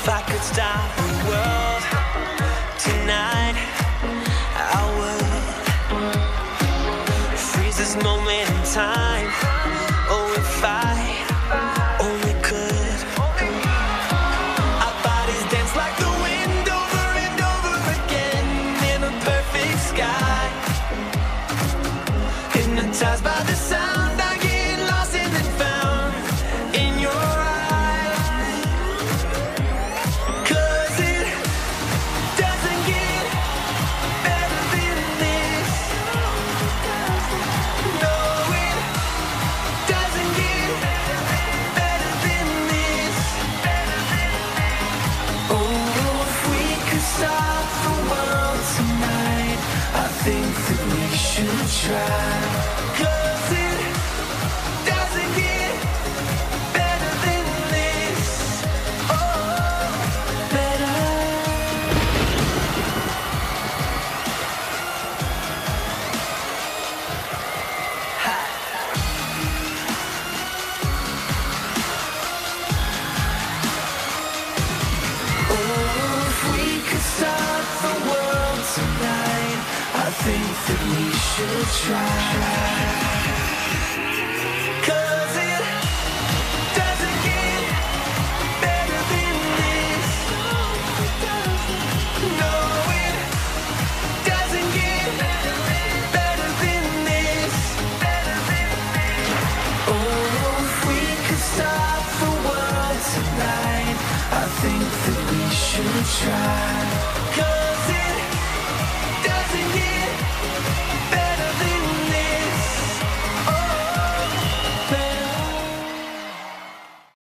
If I could stop the world tonight, I would. Freeze this moment in time. Oh, if I only stop the world tonight, I think that we should try. I think that we should try. 'Cause it doesn't get better than this. No, it doesn't get better than this. Oh, if we could stop the world tonight, I think that we should try.